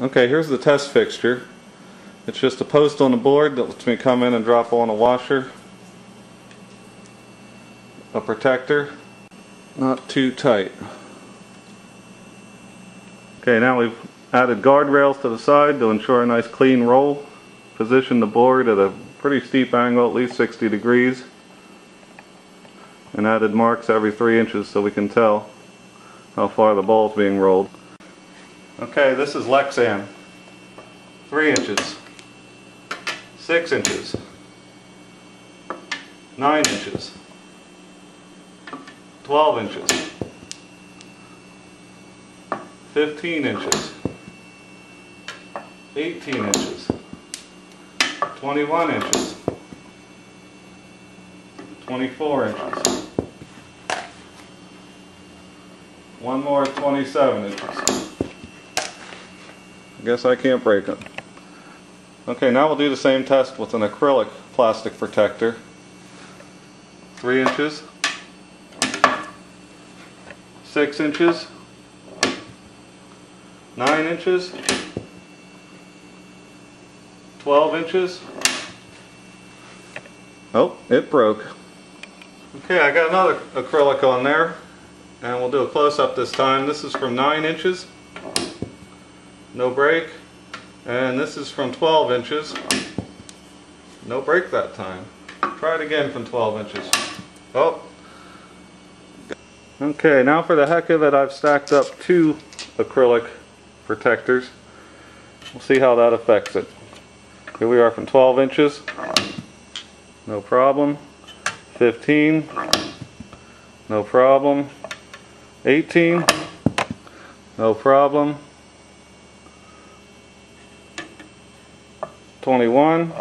Okay, here's the test fixture. It's just a post on the board that lets me come in and drop on a washer, a protector, not too tight. Okay, now we've added guardrails to the side to ensure a nice clean roll. Position the board at a pretty steep angle, at least 60 degrees. And added marks every 3 inches so we can tell how far the ball is being rolled. Okay, this is Lexan. 3 inches. 6 inches. 9 inches. 12 inches. 15 inches. 18 inches. 21 inches. 24 inches. One more 27 inches. Guess I can't break them. Okay, now we'll do the same test with an acrylic plastic protector. 3 inches. 6 inches. 9 inches. 12 inches. Oh, it broke. Okay, I got another acrylic on there. And we'll do a close-up this time. This is from 9 inches. No break. And this is from 12 inches. No break that time. Try it again from 12 inches. Oh. Okay, now for the heck of it, I've stacked up two acrylic protectors. We'll see how that affects it. Here we are from 12 inches. No problem. 15. No problem. 18. No problem. 21.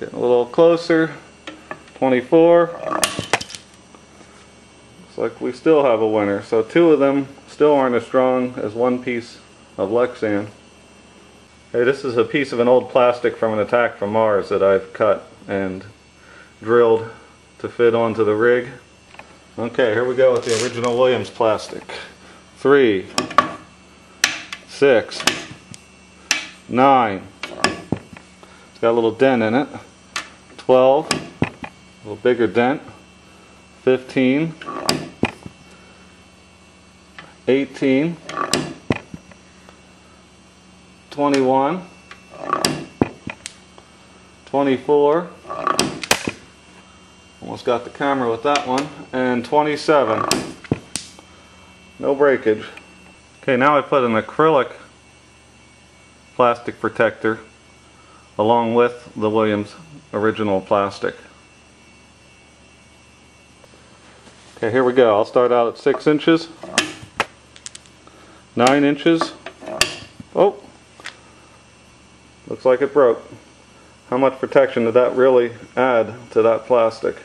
Getting a little closer. 24. Looks like we still have a winner. So two of them still aren't as strong as one piece of Lexan. Hey, this is a piece of an old plastic from an attack from Mars that I've cut and drilled to fit onto the rig. Okay, here we go with the original Williams plastic. Three, six, nine. It's got a little dent in it. 12, a little bigger dent. 15, 18, 21, 24, almost got the camera with that one, and 27. No breakage. Okay, now I put an acrylic plastic protector along with the Williams original plastic. Okay, here we go. I'll start out at 6 inches, 9 inches. Oh, looks like it broke. How much protection did that really add to that plastic?